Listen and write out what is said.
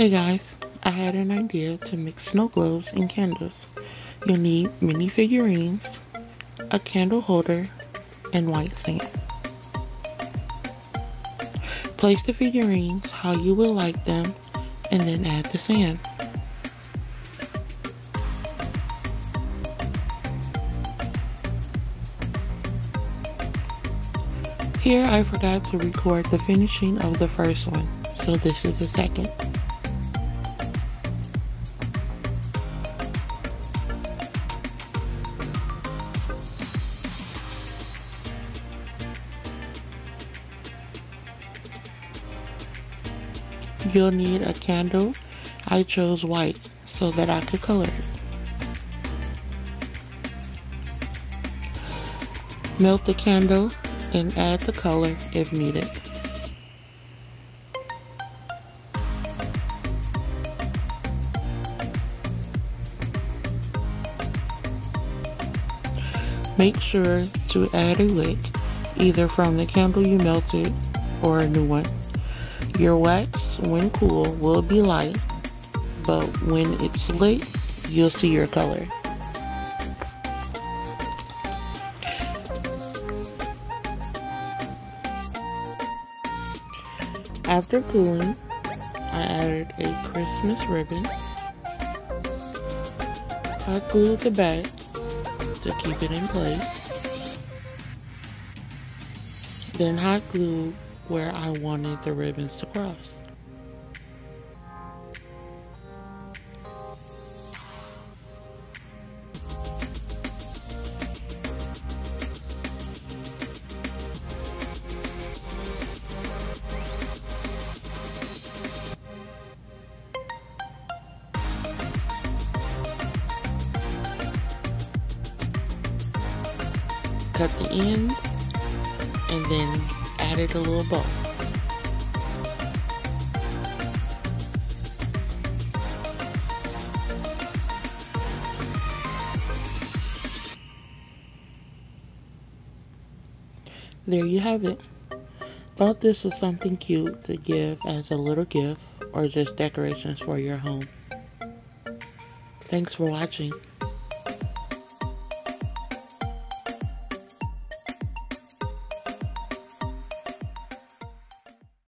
Hey guys, I had an idea to mix snow globes and candles. You'll need mini figurines, a candle holder, and white sand. Place the figurines how you would like them and then add the sand. Here I forgot to record the finishing of the first one, so this is the second. You'll need a candle. I chose white so that I could color it. Melt the candle and add the color if needed. Make sure to add a wick, either from the candle you melted or a new one. Your wax, when cool, will be light, but when it's lit, you'll see your color. After cooling, I added a Christmas ribbon. I glued the back to keep it in place. Then hot glue where I wanted the ribbons to cross. Cut the ends and then added a little. There you have it. Thought this was something cute to give as a little gift or just decorations for your home. Thanks for watching.